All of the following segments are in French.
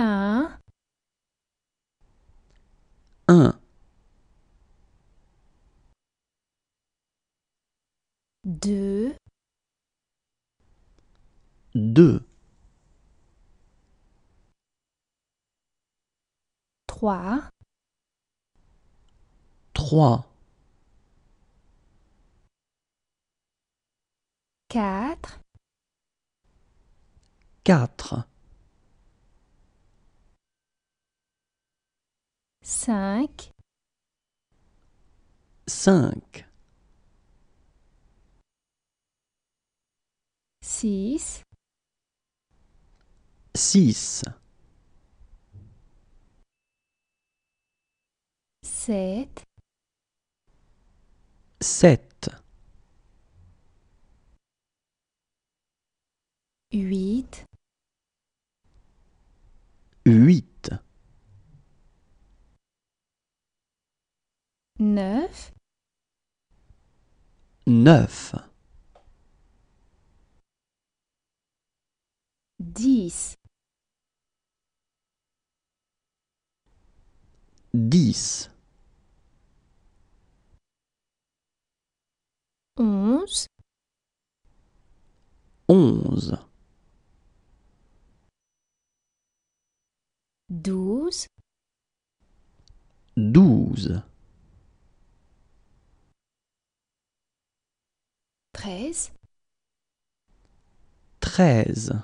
un, un, deux, deux, trois, trois, quatre, quatre, cinq, cinq, six, six, sept, sept, huit, huit, neuf, neuf, dix, dix, onze, onze, douze, douze, treize, treize,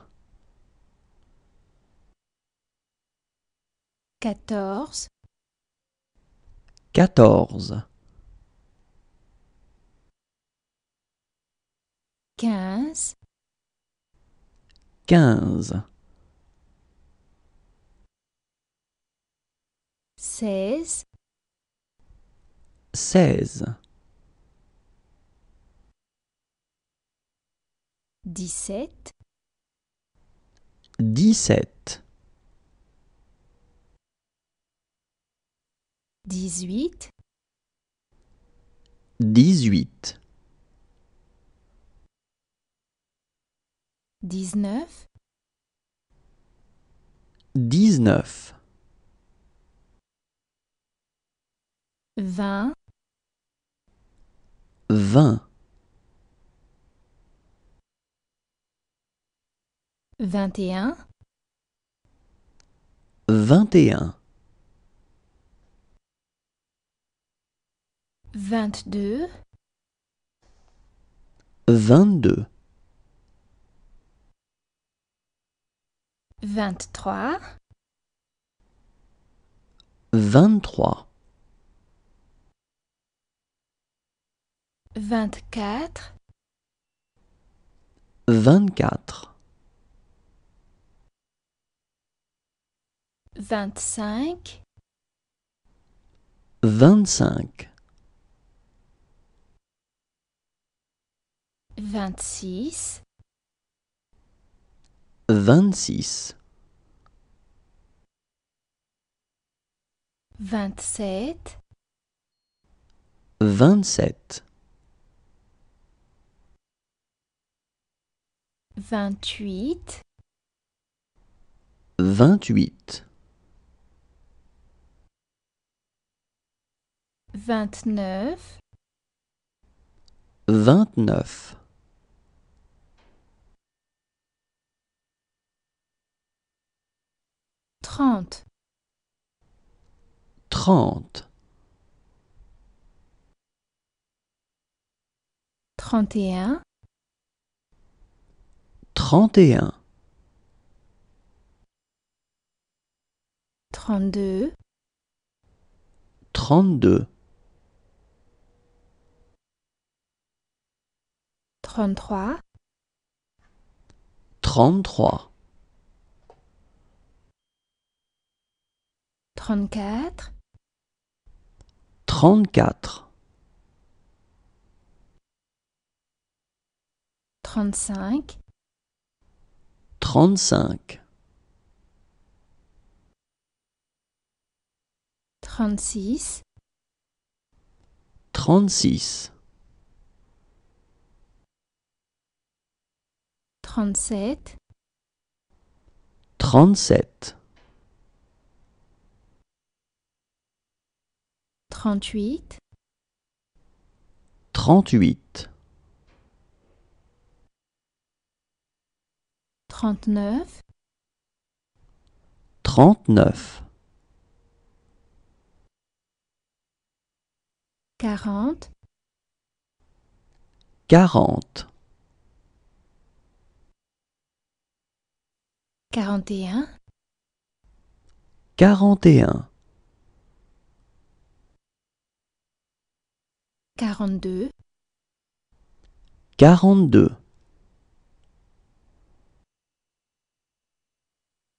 quatorze, quatorze, quinze, quinze, seize, seize, dix-sept, dix-sept, dix-huit, dix-huit, dix-neuf, dix-neuf, vingt, vingt, vingt et un, vingt et un, vingt-deux, vingt-deux, vingt-trois, vingt-trois, vingt-quatre, vingt-quatre, vingt-cinq, vingt-cinq, vingt-six, vingt-six, vingt-sept, vingt-sept, vingt-huit, vingt-huit, vingt-neuf, vingt-neuf, trente, trente, trente et un, trente et un, trente-deux, trente-deux, trente-trois, trente-trois, trente-quatre, trente-quatre, trente-cinq, trente-cinq, trente-six, 36, trente-sept. Trente-sept. Trente-huit. Trente-huit. Trente-neuf. Trente-neuf. Quarante. Quarante. Quarante et un, quarante et un, quarante-deux, quarante-deux,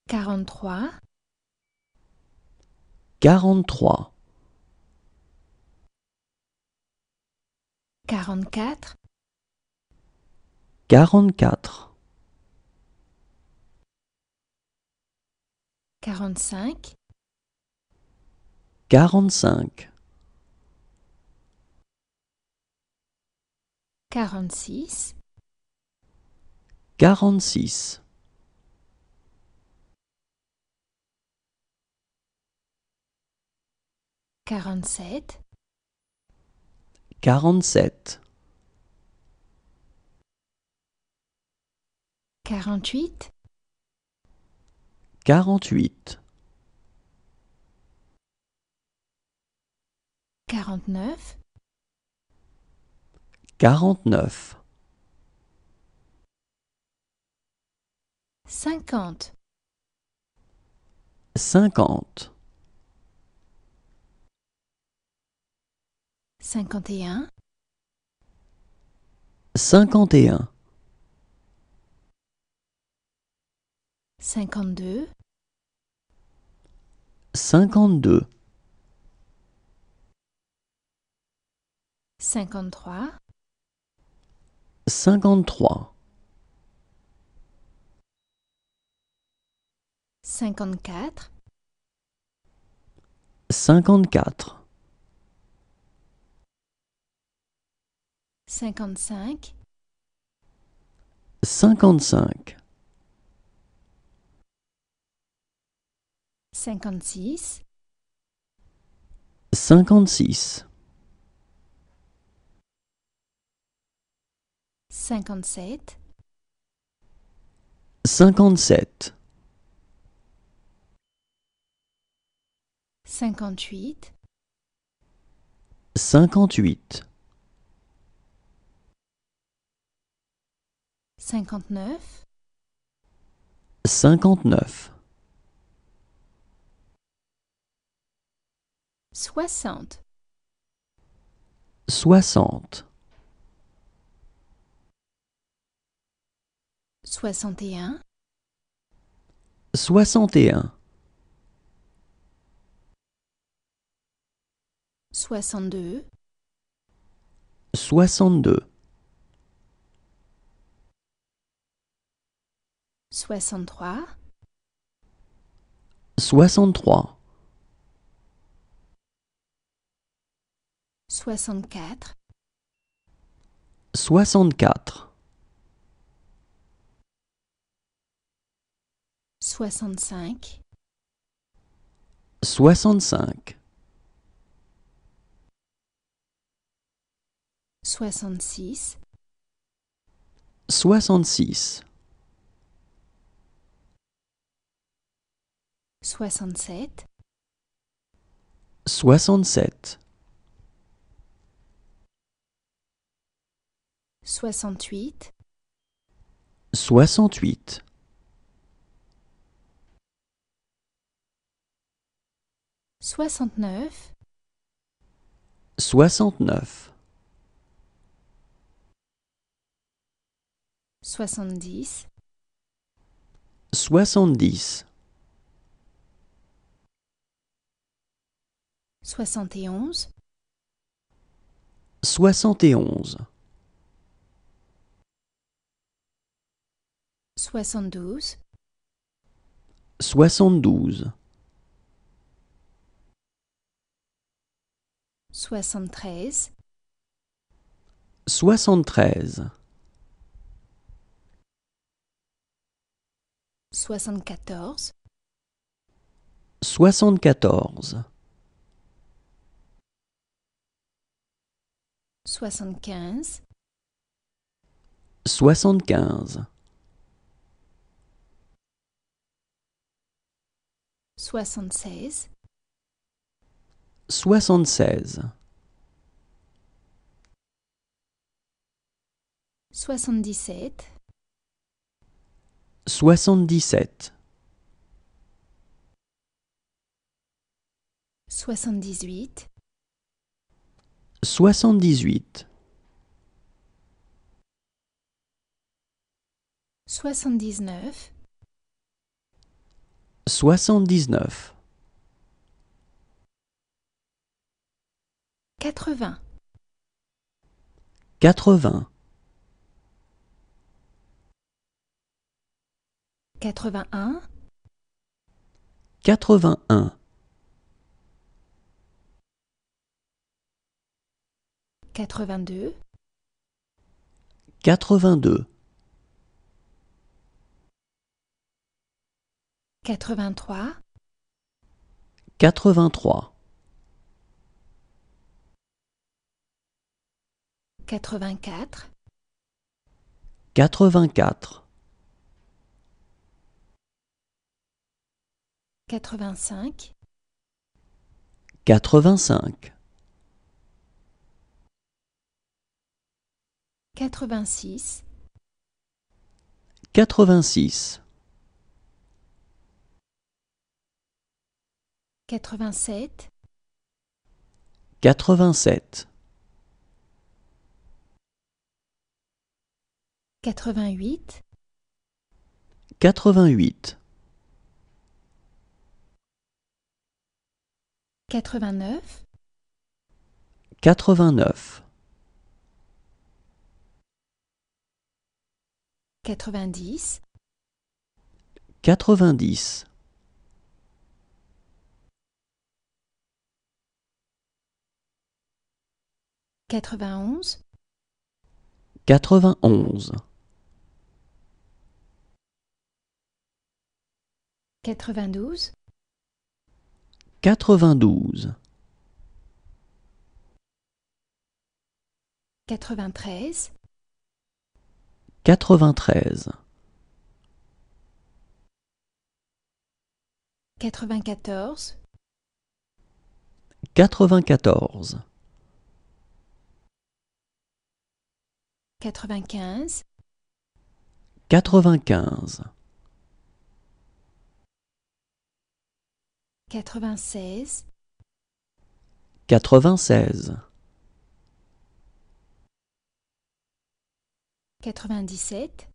quarante-trois, quarante-trois, quarante-quatre, quarante-quatre, quarante-cinq, quarante-cinq, quarante-six, quarante-six, quarante-sept, quarante-sept, quarante-huit, quarante-huit, quarante-neuf, quarante-neuf, cinquante, cinquante, cinquante et un, cinquante et un, cinquante-deux, cinquante-deux, cinquante-trois, cinquante-trois, cinquante-quatre, cinquante-quatre, cinquante-cinq, cinquante-cinq, cinquante-six, cinquante-six, cinquante-sept, cinquante-sept, cinquante-huit, cinquante-huit, cinquante-neuf, cinquante-neuf, soixante, soixante, soixante et un, soixante et un, soixante-deux, soixante-deux, soixante-trois, soixante-trois, soixante-quatre, soixante-quatre, soixante-cinq, soixante-cinq, soixante-six, soixante-six, soixante-sept, soixante-sept, soixante-huit, soixante-huit, soixante-neuf, soixante-neuf, soixante-dix, soixante-dix, soixante et onze, soixante et onze, soixante-douze, soixante-douze, soixante-treize, soixante-treize, soixante-quatorze, soixante-quatorze, soixante-quinze, soixante-quinze, soixante-seize, soixante-seize, soixante-dix-sept, soixante-dix-sept, soixante-dix-huit, soixante-dix-huit, soixante-dix-neuf, soixante-dix-neuf, quatre-vingts, quatre-vingts, quatre-vingt-un, quatre-vingt-un, quatre-vingt-deux, quatre-vingt-deux, quatre-vingt-trois, quatre-vingt-trois, quatre-vingt-quatre, quatre-vingt-quatre, quatre-vingt-cinq, quatre-vingt-cinq, quatre-vingt-six, quatre-vingt-six, quatre-vingt-sept, quatre-vingt-sept, quatre-vingt-huit, quatre-vingt-huit, quatre-vingt-neuf, quatre-vingt-neuf, quatre-vingt-dix, quatre-vingt-dix, quatre-vingt-onze, quatre-vingt-onze, quatre-vingt-douze, quatre-vingt-douze, quatre-vingt-treize, quatre-vingt-treize, quatre-vingt-quatorze, quatre-vingt-quatorze, quatre-vingt-quinze, quatre-vingt-quinze, quatre-vingt-seize, quatre-vingt-seize, quatre-vingt-dix-sept,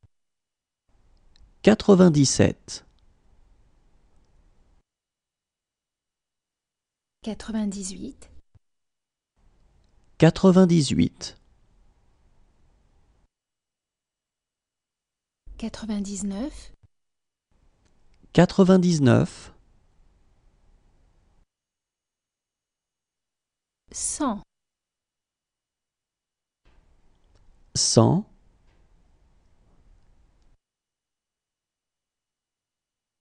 quatre-vingt-dix-sept, quatre-vingt-dix-huit, quatre-vingt-dix-huit, quatre-vingt-dix-neuf, quatre-vingt-dix-neuf, cent, cent,